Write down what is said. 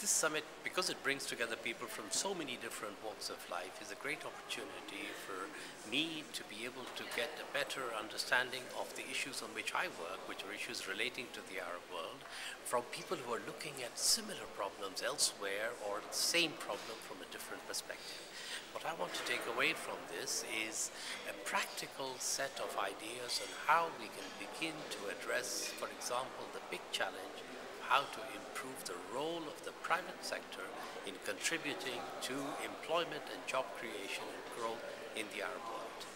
this summit, because it brings together people from so many different walks of life, is a great opportunity for me to be able to get a better understanding of the issues on which I work, which are issues relating to the Arab world, from people who are looking at similar problems elsewhere or the same problem from a different perspective. What I want to take away from this is a practical set of ideas on how we can begin to address, for example, the big challenge of how to improve the private sector in contributing to employment and job creation and growth in the Arab world.